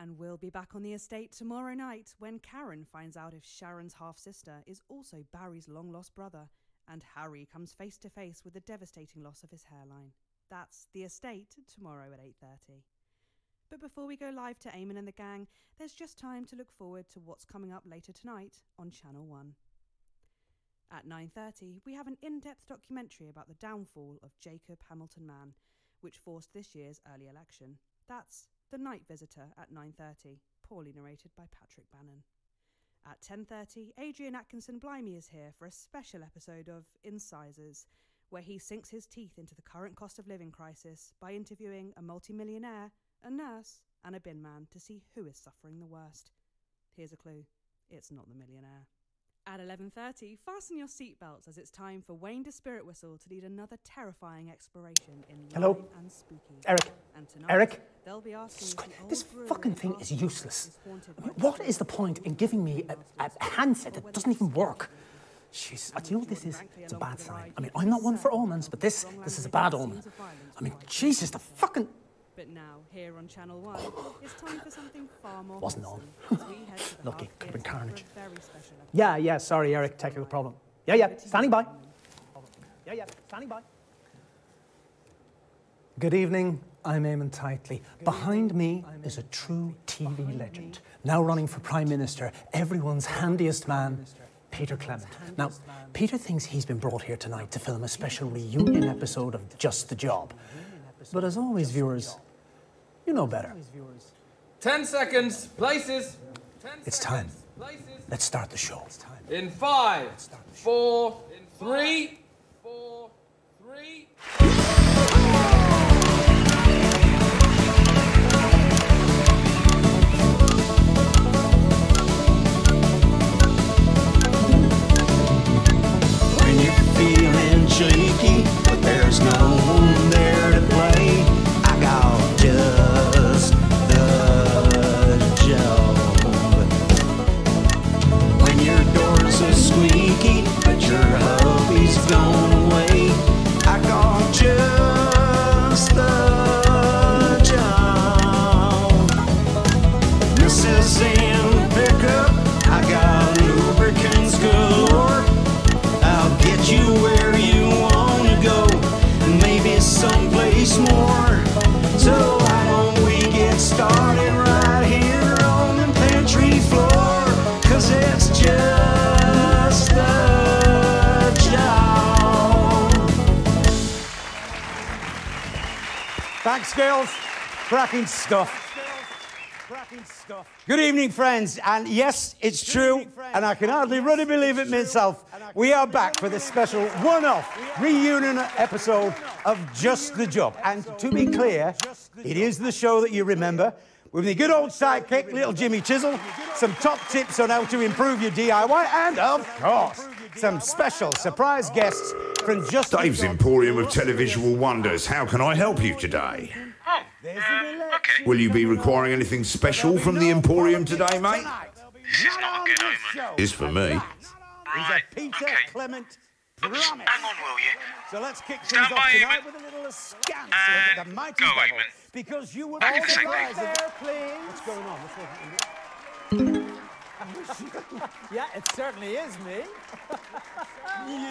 And we'll be back on the estate tomorrow night when Karen finds out if Sharon's half sister is also Barry's long lost brother, and Harry comes face to face with the devastating loss of his hairline. That's the estate tomorrow at 8:30. But before we go live to Eamon and the gang, there's just time to look forward to what's coming up later tonight on Channel 1. At 9:30, we have an in-depth documentary about the downfall of Jacob Hamilton Mann, which forced this year's early election. That's The Night Visitor at 9:30, poorly narrated by Patrick Bannon. At 10:30, Adrian Atkinson Blimey is here for a special episode of Incisors, where he sinks his teeth into the current cost of living crisis by interviewing a multimillionaire, a nurse, and a bin man to see who is suffering the worst. Here's a clue. It's not the millionaire. At 11:30, fasten your seatbelts as it's time for Wayne de Spiritwhistle to lead another terrifying exploration in Hello? and spooky. Eric? And tonight, Eric? they'll be asking the This fucking thing is useless. I mean, What is the point in giving me a, a handset that doesn't even work? Jeez, uh, do you know what this is? It's a bad sign. I mean, I'm not one for omens, but this this is a bad omen. I mean, Jesus, the fucking But now, here on Channel 1, it's time for something far more Wasn't on. as we head to the Lucky, could have been Theatre for a carnage. very special episode. Yeah, yeah, sorry, Eric, technical problem. Yeah, yeah, standing by. Yeah, yeah, standing by. Good evening, I'm Eamon Tightly. Behind me is a true TV legend, now running for Prime Minister, everyone's handiest man, Peter Clement. Now, Peter thinks he's been brought here tonight to film a special reunion episode of Just the Job. But as always, viewers, you know better. Ten seconds. Places. Ten It's seconds. time. Places. Let's start the show. In five, four, three, four, three. When you're feeling shaky, but there's no Cracking stuff. Cracking stuff. Good evening, friends. And yes, it's true, and I can hardly really believe it myself. We are back for this special one off reunion episode of Just the Job. And to be clear, it is the show that you remember. With the good old sidekick, little Jimmy Chisel, some top tips on how to improve your DIY, and of course, some special surprise guests from Just the Dave's Job. Emporium of Televisual Wonders. How can I help you today? Um, okay. Will you be requiring anything special from the Emporium today, mate? This is not a good omen. It's for me. Right, Peter okay. Clement Oops, hang on, will you? So let's kick Stand things off by, tonight Eamon. with a little askance And look at the mighty go, devil. Eamon. Because you were Back all in a There, please. What's going on? What's going on? Yeah, it certainly is me. You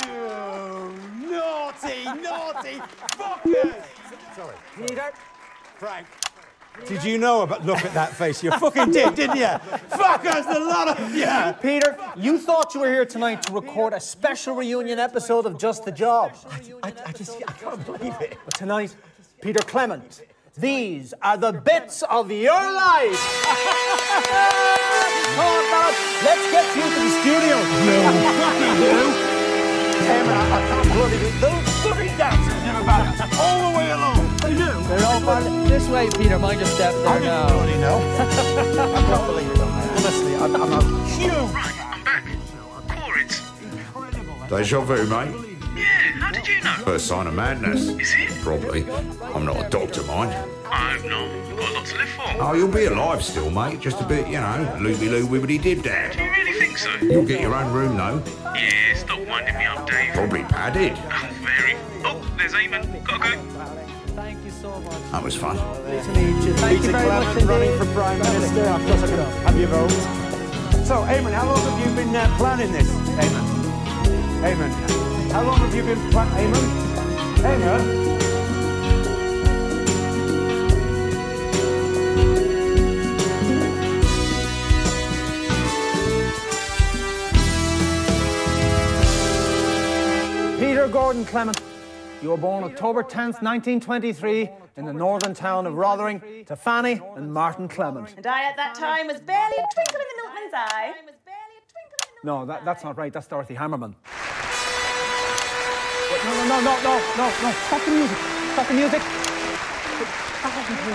naughty, naughty fuckers! Sorry, Peter, Frank. Did you know about? Look at that face. You fucking did, didn't you? Fuckers, the lot of you. Peter, you thought you were here tonight to record a special reunion episode of Just the Job. I, I just, I can't believe it. But tonight, Peter Clement, these are the bits of your life. Come on, fellas, let's get you to the studio. Emma, I can't bloody believe those fucking dancers They're all part this way, Peter. Mind your step there I now. didn't bloody know. I can't believe it. Honestly, I'm, I'm a huge. Right, I'm back. Cool, it's. Deja vu, mate. Yeah, how did you know? First sign of madness. Is it? Probably. I'm not a doctor, mind. I hope not. I've got a lot to live for. Oh, you'll be alive still, mate. Just a bit, you know, loopy loo wibbity dib Do you dad. really think so? You'll get your own room, though. Yeah, stop winding me up, Dave. Probably padded. Oh, very. Oh, there's Eamon. Gotta go. That was fun. Nice to meet you. Thank you very much Clement running indeed. for Prime That was Minister. it. I've just Look it up. Have you voted? So, Eamon, how long have you been uh, planning this? Eamon. Eamon. How long have you been planning? Eamon? Eamon? Peter Gordon Clement. You were born October 10th, 1923, in the northern town of Rothering to Fanny and Martin Clement. And I, at that time, was barely a twinkle in the milkman's eye. No, that, that's not right. That's Dorothy Hammerman. No, no, no, no, no, no, no. Stop the music. Stop the music. That wasn't me.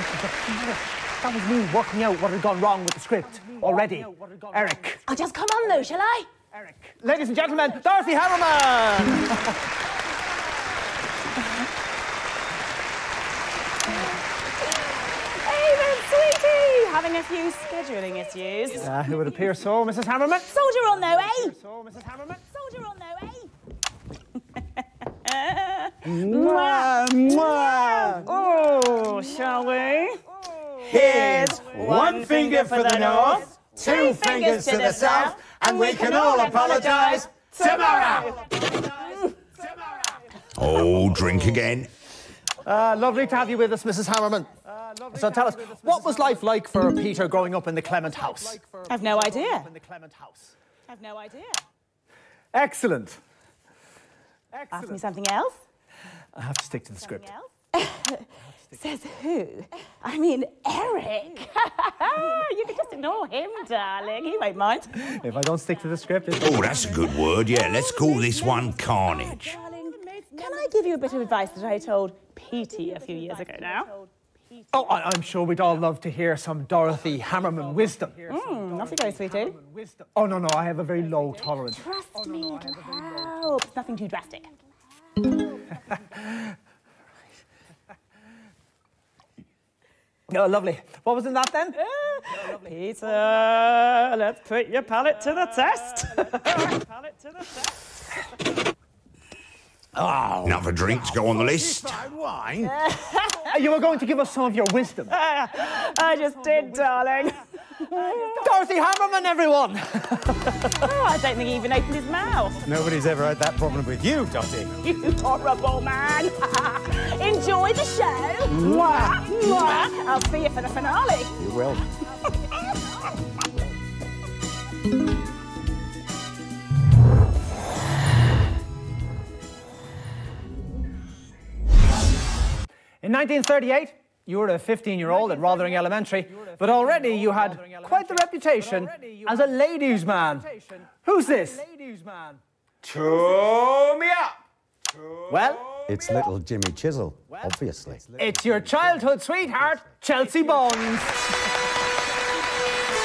That was me working out what had gone wrong with the script already. Eric. I'll just come on, though, shall I? Eric. Ladies and gentlemen, Dorothy Hammerman. Eamon, sweetie! Having a few scheduling issues. Uh, it would appear so, Mrs. Hammerman. Soldier on, though, eh? So, Mrs. Hammerman. Soldier on, though, eh? Mwah, mwah. Oh, shall we? Here's one finger for the north, two fingers to the south, and we can all apologise tomorrow. Oh, drink again. Uh, lovely to have you with us, Mrs. Hammerman. So tell us, what was life like for Peter growing up in the Clement house? I've no idea. In the Clement house. I've no idea. Excellent. Ask me something else. I have to stick to the script. Says who? I mean, Eric. you can just ignore him, darling. He won't mind. If I don't stick to the script, it's... Oh, that's a good word. Yeah, let's call this one Carnage. Can I give you a bit of advice that I told Petey a few years ago now? Oh, I- I'm sure we'd all love to hear some Dorothy Hammerman wisdom. Mm, off you go, sweetie. Oh, no, no, I have a very low tolerance. Trust me, it'll help. It's nothing too drastic. Oh, lovely. What was in that then? Peter, let's put your palate to the test. palate to the test. Another drink to go on the list. Wine? Uh, You were going to give us some of your wisdom. I just did, darling. Dorothy Hammerman, everyone! Oh, I don't think he even opened his mouth. Nobody's ever had that problem with you, Dotty. You horrible man. Enjoy the show. Mwah, mwah. I'll see you for the finale. You will. In 1938, you were a 15 year old at Rothering Elementary, but already you had quite the reputation as a ladies' man. Who's this? Chew me up. Well, It's little Jimmy Chisel, obviously. it's your childhood sweetheart, Chelsea Bones.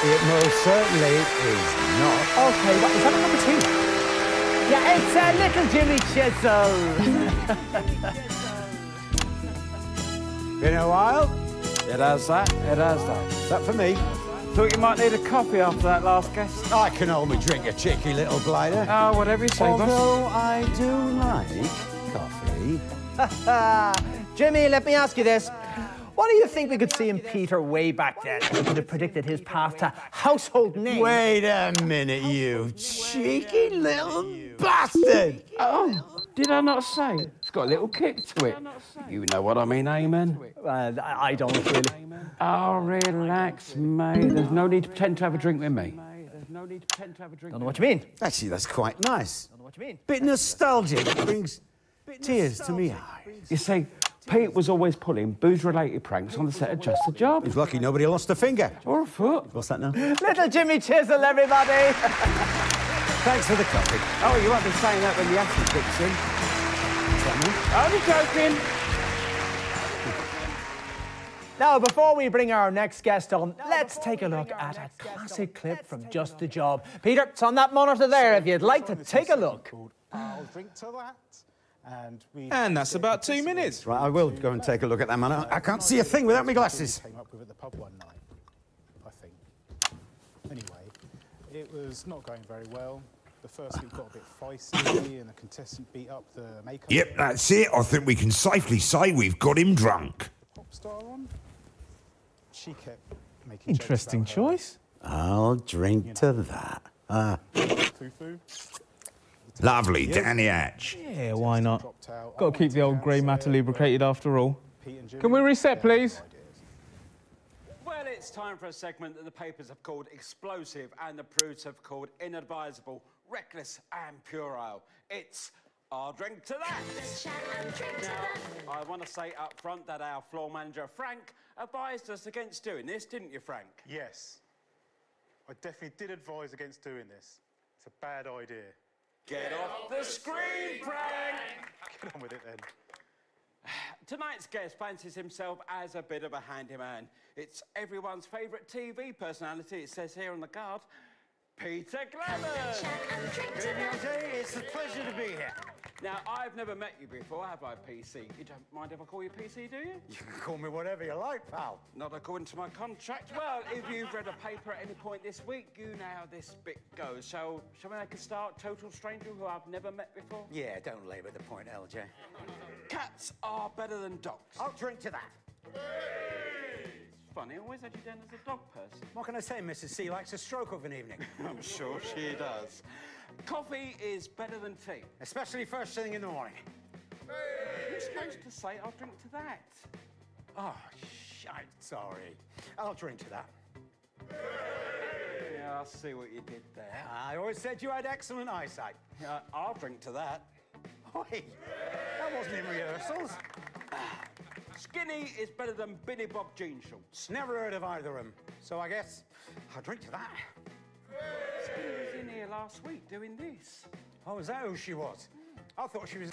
It most certainly is not. Okay, what, is that a number two? Yeah, it's a little Jimmy Chisel. Been a while? It has that, it has that. Is that for me? Thought you might need a coffee after that last guest. I can only drink a cheeky little glider. Oh, ah, whatever you say, boss. Although I do like coffee. Jimmy, let me ask you this. What do you think we could see in Peter way back then? We could have predicted his path to household name. Wait a minute, you cheeky little bastard! Oh, did I not say? It's got a little kick to it. You know what I mean, amen? Uh, I I don't really. Oh, relax, mate. There's no need to pretend to have a drink with me. There's no need to pretend to have a drink Don't know what you mean. Actually, that's quite nice. Don't know what you mean. Bit nostalgic. Brings tears to me eyes. You see, Pete was always pulling booze-related pranks on the set of Just a Job. He's lucky nobody lost a finger. Or a foot. What's that now? Little Jimmy Chisel, everybody. Thanks for the coffee. Oh, you won't be saying that when the acid kicks in. Only joking. Now, before we bring our next guest on, let's take a look at a classic clip from Just the Job. Peter, it's on that monitor there if you'd like to take a look. I'll drink to that. And we And that's about two minutes. Right, I will go and take a look at that monitor. I I can't see a thing without my glasses. came up with at the pub one night, I think. Anyway, it was not going very well. The first week got a bit feisty and the contestant beat up the makeup. Yep, that's it. I think we can safely say we've got him drunk. pop star on. She kept making Interesting choice. I'll drink to that. Ah. Foo-foo. Lovely, Danny Hatch. Yeah, why not? Got to keep the old grey matter lubricated after all. Can we reset, please? Well, it's time for a segment that the papers have called explosive and the prudes have called inadvisable, reckless and puerile. It's I'll drink to that. Now, I want to say up front that our floor manager, Frank, advised us against doing this, didn't you, Frank? Yes. I definitely did advise against doing this. It's a bad idea. Get off the screen, Frank! Get on with it then. Tonight's guest fancies himself as a bit of a handyman. It's everyone's favourite TV personality, it says here on the card, Peter Clement. Good evening, Jay. It's a pleasure to be here. Now, I've never met you before, have I, PC? You don't mind if I call you PC, do you? You can call me whatever you like, pal. Not according to my contract. Well, if you've read a paper at any point this week, you know how this bit goes. So, shall we make a start? Total stranger who I've never met before? Yeah, don't labour the point, LJ. Cats are better than dogs. I'll drink to that. It's funny, I always had you down as a dog person. What can I say? Mrs. C likes a stroke of an evening. I'm sure she does. Coffee is better than tea. Especially first thing in the morning. You're supposed to say, I'll drink to that. Oh, shite, sorry. I'll drink to that. Yeah, I see what you did there. I always said you had excellent eyesight. Yeah, I'll drink to that. Oi, that wasn't in rehearsals. Skinny is better than Billy Bob jean shorts. Never heard of either of them. So I guess I'll drink to that. Skinny was in here last week doing this. Oh, is that who she was? I thought she was.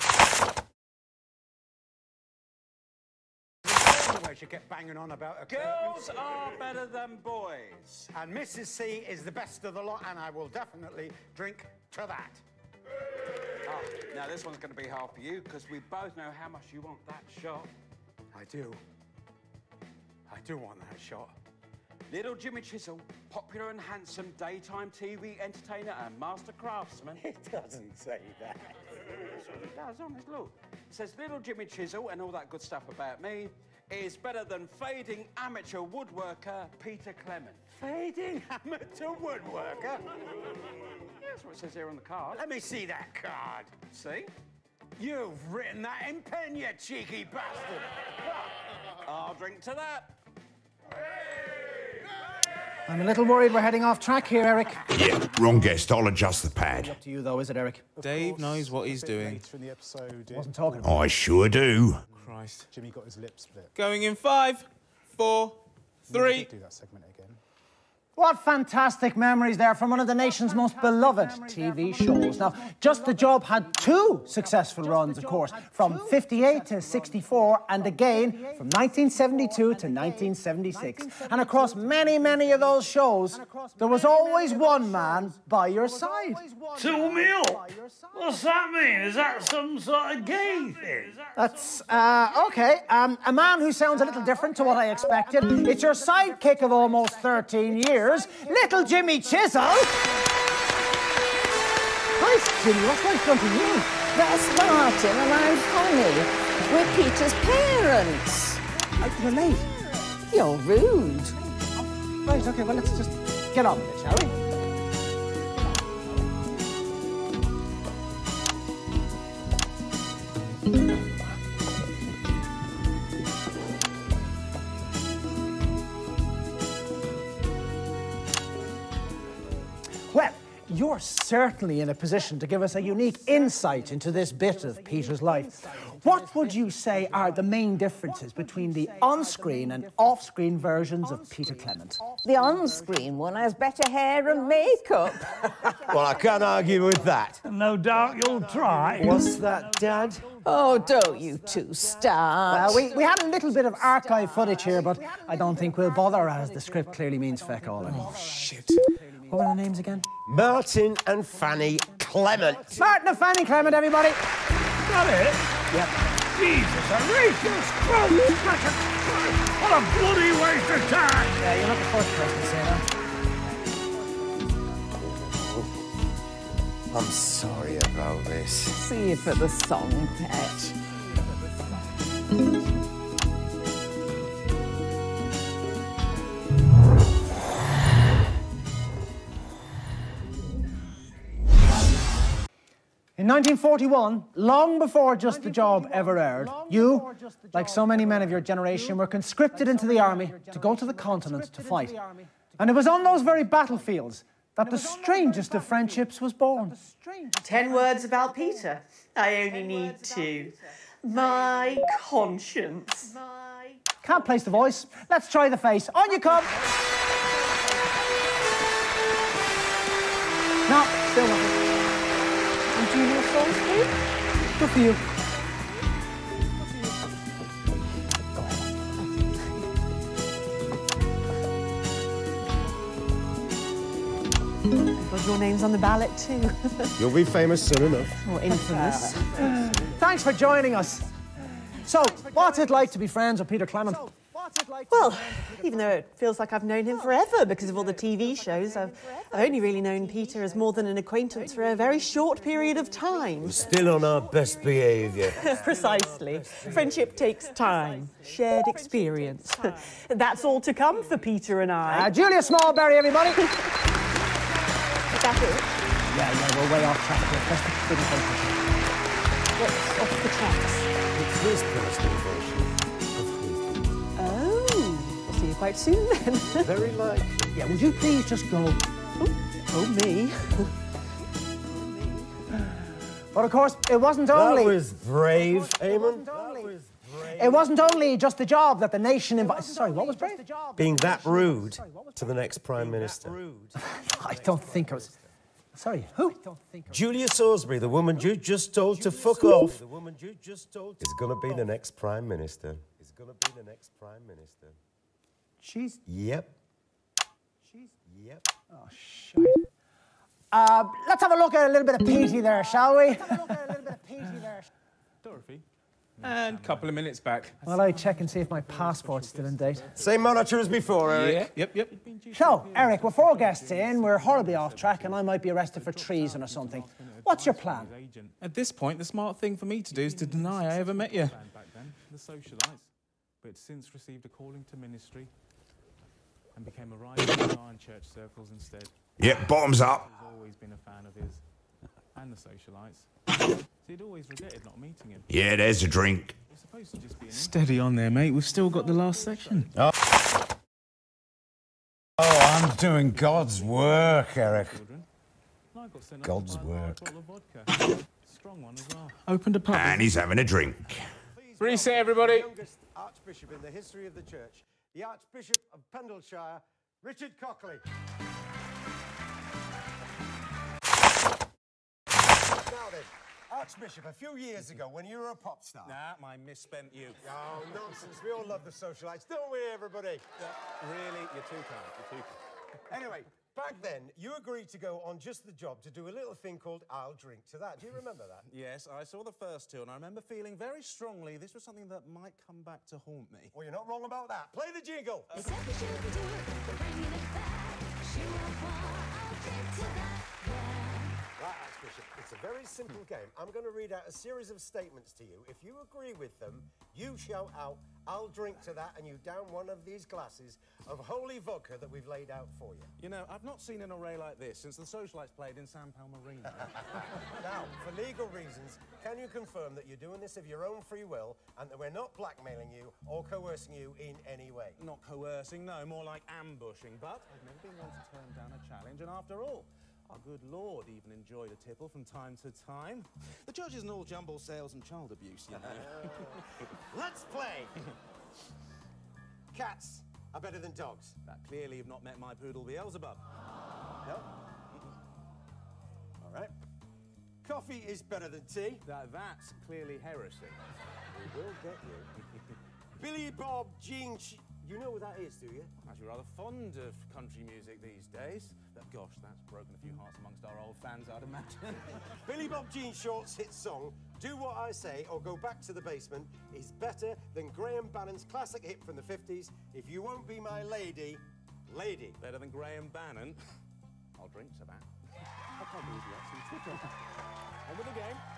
Where she kept banging on about her Girls curtains. are better than boys. And Mrs. C is the best of the lot, and I will definitely drink to that. Ah, now this one's going to be hard for you because we both know how much you want that shot. I do. I do want that shot. Little Jimmy Chisel, popular and handsome daytime TV entertainer and master craftsman. It doesn't say that. That's what it does, honest, look. It says little Jimmy Chisel and all that good stuff about me is better than fading amateur woodworker Peter Clement. Fading amateur woodworker. That's what it says here on the card. Let me see that card. See? You've written that in pen, you cheeky bastard. I'll drink to that. I'm a little worried we're heading off track here, Eric. Yeah, wrong guest. I'll adjust the pad. Up to you, though, is it, Eric? Dave knows what he's doing. In the episode, Wasn't talking about I sure do. Christ. Jimmy got his lips split. Going in five, four, three. We do that segment again. What fantastic memories there from one of the nation's most beloved TV shows. Now, Just the Job had two successful runs, of course, from 58 to 64, and again from 1972 to 1976. And across many, many of those shows, there was always one man by your side. Two mil? What's that mean? Is that some sort of gay thing? That's, uh, okay. Um, a man who sounds a little different to what I expected. It's your sidekick of almost 13 years, little Jimmy Chisel. Hi, Jimmy. What's life done to you? That's Martin and I'm Fanny. We're Peter's parents. I relate. You're rude. Right, okay, well, let's just get on with it, shall we? Well, you're certainly in a position to give us a unique insight into this bit of Peter's life. What would you say are the main differences between the on screen and off screen versions of Peter Clement? The on-screen one has better hair and makeup. Well, I can't argue with that. No doubt you'll try. What's that, Dad? Oh, don't you two start. Well, we, we had a little bit of archive footage here, but I don't think we'll bother as the script clearly means feck all. Oh, Shit. What were the names again? Martin and Fanny Clement. Martin and Fanny Clement, everybody. That it? Yep. Jesus, Aretha's Christ! What a bloody waste of time! Yeah, you're not the first person to say that. Oh, I'm sorry about this. See you for the song, pet. 1941, long before Just the Job ever aired, you, like so many men of your generation, were conscripted into the army to go to the continent to fight. And it was on those very battlefields that the strangest of friendships was born. Ten words about Peter. I only need two. My conscience. Can't place the voice. Let's try the face. On you come. No, still nothing. Good for you. But your name's on the ballot too. You'll be famous soon enough. or infamous. Thanks for joining us. So, what's it like to be friends with Peter Clement? Well, even though it feels like I've known him forever because of all the TV shows, I've, I've only really known Peter as more than an acquaintance for a very short period of time. Still on our best behaviour. Precisely. Friendship takes time, shared experience. That's all to come for Peter and I. Uh, Julia Smallberry, everybody. Is that it? Yeah, yeah, we're way off track here. Press the button. What's off the tracks? It's his personal version. Quite soon then. Very likely. Yeah, would you please just go? Oh, me. But of course, it wasn't only. That only. was brave, Eamon. It wasn't only just the job that the nation invited. Sorry, what was brave? Being that rude to the next Prime Minister. I don't think I was. Sorry, who? Julia Salisbury, the woman you just told to fuck off, the woman you just told is going to be the next Prime Minister. Is going to be the next Prime Minister. She's. Yep. She's. Yep. Oh, shite. Uh, let's have a look at a little bit of Petey there, shall we? A little bit PT there. Dorothy. And a couple of minutes back. Well, I check and see if my passport's still in date. Same monitor as before, Eric. Yeah, yep, yep. So, Eric, we're four guests in, we're horribly off track, and I might be arrested for treason or something. What's your plan? At this point, the smart thing for me to do is to deny I ever met you. Back then, the socialites, but since received a calling to ministry and became a rising star in church circles instead. Yep, bottoms up. I've always been a fan of his and the socialites. So he'd always regretted not meeting him. Yeah, there's a drink. It's supposed to just be an Steady on there, mate. We've still got the last section. Oh. Oh, I'm doing God's work, Eric. God's work. Strong one as well. Opened a pub. And he's having a drink. Reset, everybody. youngest Archbishop in the history of the church, the Archbishop of Pendleshire, Richard Cockley. Now then, Archbishop, a few years ago, when you were a pop star. Nah, my misspent youth. Oh, nonsense. We all love the socialites, don't we, everybody? Really? You're too kind. You're too kind. Anyway, back then, you agreed to go on Just the Job to do a little thing called I'll Drink to That. Do you remember that? Yes, I saw the first two, and I remember feeling very strongly this was something that might come back to haunt me. Well, you're not wrong about that. Play the jingle. Right, Archbishop, it's a very simple game. I'm going to read out a series of statements to you. If you agree with them, you shout out, I'll drink to that, and you down one of these glasses of holy vodka that we've laid out for you. You know, I've not seen an array like this since the socialites played in San Palmarino. now, for legal reasons, can you confirm that you're doing this of your own free will and that we're not blackmailing you or coercing you in any way? not coercing, no, more like ambushing. But I've never been one to turn down a challenge, and after all, our good Lord even enjoyed a tipple from time to time. The church isn't all jumble sales and child abuse, you know. Let's play! Cats are better than dogs. that clearly you've not met my poodle Beelzebub. No? All right. Coffee is better than tea. That, that's clearly heresy. We will get you. Billy Bob Jean. You know what that is, do you? I'm actually rather fond of country music these days. That, gosh, that's broken a few hearts amongst our old fans, I'd imagine. Billy Bob Jean Short's hit song, Do What I Say or Go Back to the Basement, is better than Graham Bannon's classic hit from the 50s, If You Won't Be My Lady, Lady. Better than Graham Bannon. I'll drink to that. I can't believe you actually took it. On with the game.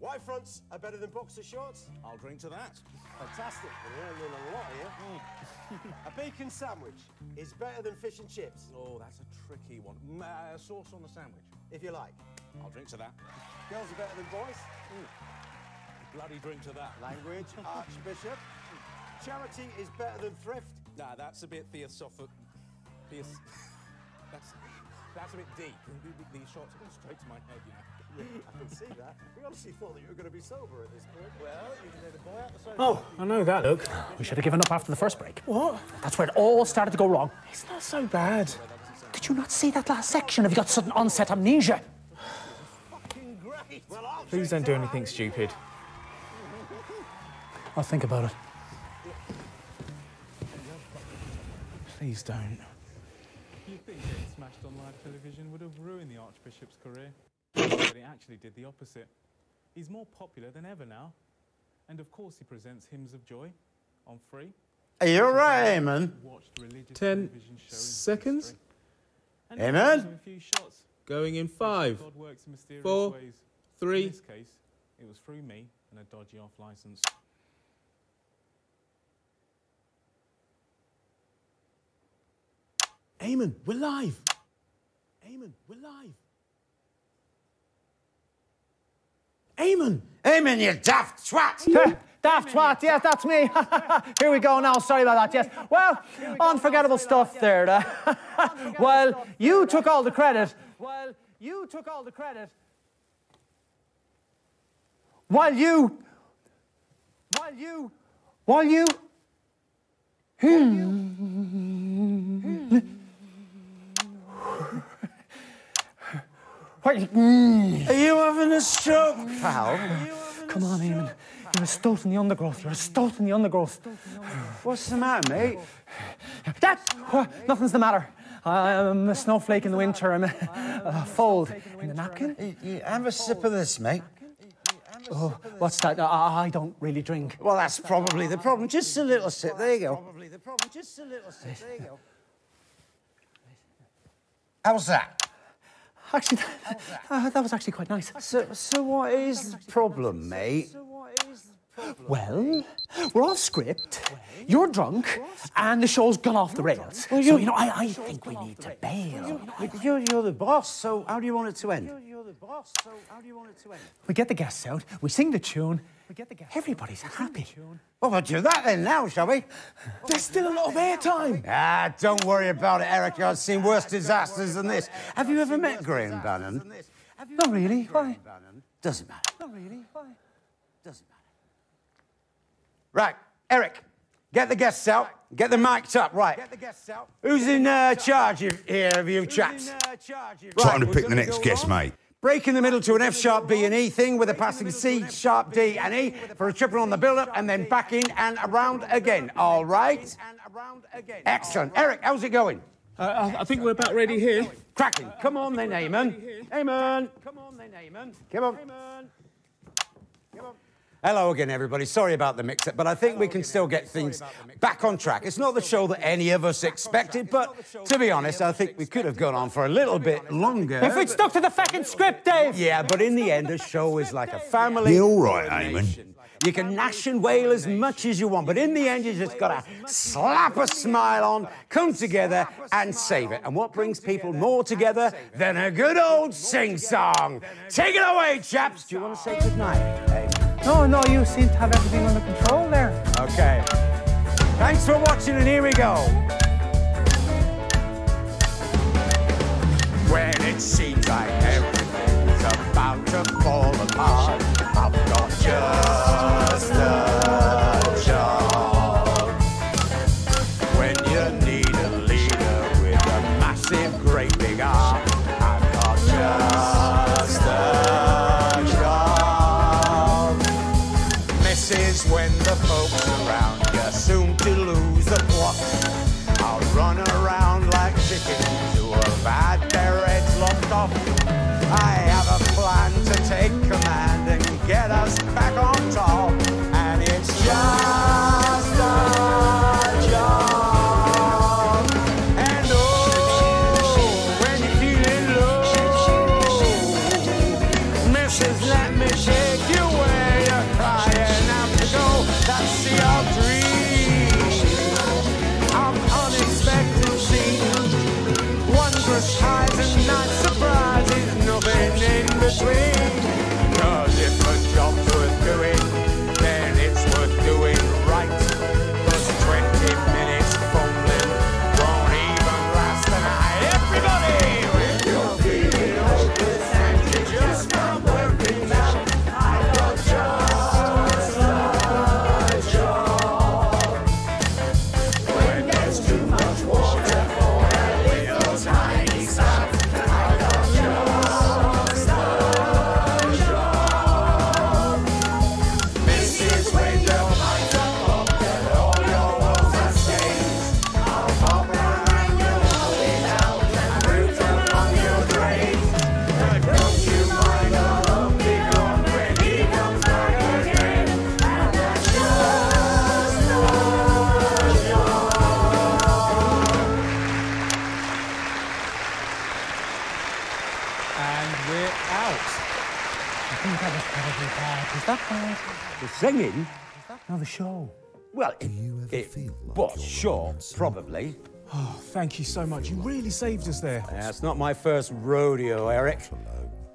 White fronts are better than boxer shorts. I'll drink to that. Fantastic. We're learning a lot here. a bacon sandwich is better than fish and chips. Oh, that's a tricky one. Mm, uh, sauce on the sandwich. If you like. I'll drink to that. Girls are better than boys. Bloody drink to that. Language, Archbishop. Charity is better than thrift. Nah, that's a bit theosophic. Theos... that's, that's a bit deep. These shots are going straight to my head, you know. I can see that. We honestly thought that you were going to be sober at this point. Well, you can the boy out the sofa. Oh, I know that look. We should have given up after the first break. What? That's where it all started to go wrong. It's not so bad. Did you not see that last section? Have you got sudden onset amnesia? Please don't do anything stupid. I'll think about it. Please don't. You'd think getting smashed on live television would have ruined the Archbishop's career. But it actually did the opposite. He's more popular than ever now. And of course he presents Hymns of Joy on free. Are you all right, Eamon? Watched Ten television in seconds. Amen. he gives him a. Going in five, God works in four, ways. three. In this case, it was through me and a dodgy off license. Amen. we're live. Amen. we're live. Eamon! Eamon, you daft twat! Daft twat, yes, that's me. Here we go now. Sorry about that, yes. Well, unforgettable stuff there. uh, well, you took all the credit. Well, you took all the credit. While you. While you. While you. While you. Mm. Are you having a stroke, pal? Come on, Eamon. You're a stoat in the undergrowth. You're a stoat in the undergrowth. What's the matter, mate? That, nothing's the matter. I'm a snowflake in the winter. I'm a, a fold in the napkin. You, you have a sip of this, mate. Oh, what's that? I, I don't really drink. Well, that's probably the problem. Just a little sip. There you go. Probably the problem. Just a little sip. There you go. How's that? Actually, uh, that was actually quite nice. So, so what is the problem, mate? Well, we're off script. You're drunk, and the show's gone off the rails. so you know, I, I think we need to bail. You're, you're the boss, so how do you want it to end? You're the boss, so how do you want it to end? We get the guests out. We sing the tune. Everybody's happy. Well, we'll do that then now, shall we? There's still a lot of airtime. Ah, don't worry about it, Eric. I've seen worse disasters than this. Have you ever met Graham Bannon? Not really. Why? Doesn't matter. Not really. Why? Doesn't matter. Right, Eric, get the guests out. Get the mic'd up. Right. Get the guests out. Who's in uh, charge of, here of you chaps? Time to we're pick the next guest, along. mate. Break in the middle to an F sharp B and E thing with a passing C sharp D and E for a triple on the build up and then back in and around again. All right? Excellent. Eric, how's it going? Uh, I I think we're about ready here. Cracking. Come on then, Eamon. Eamon. Come on then, Eamon. Come on. Hello again, everybody. Sorry about the mix-up, but I think we can still get things back on track. It's not the show that any of us expected, but to be honest, I think we could have gone on for a little bit longer. If we'd stuck to the fucking script, Dave. Yeah, but in the end, a show is like a family. You're all right, or Eamon. You can gnash and wail as much as you want, but in the end, you just gotta slap a smile on, come together, and save it. And what brings people more together than a good old sing-song? Take it away, chaps. Do you want to say goodnight? No, no, you seem to have everything under control there. Okay. Thanks for watching, and here we go. When it seems like everything's about to fall apart, I've got just singing? No, the show. Well, it, it was short, probably. Oh, thank you so much. You really saved us there. That's not my first rodeo, Eric.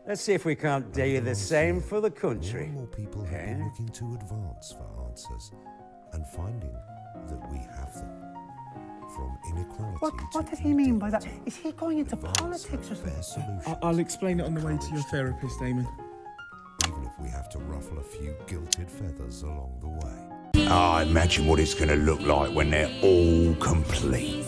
Let's see if we can't do the same for the country. More people have been looking to advance for answers and finding that we have them. From inequality What, to what did he mean by that? Is he going into politics or something? I- I'll explain it on the way to your therapist, Eamon even if we have to ruffle a few gilted feathers along the way. Ah, imagine what it's going to look like when they're all complete.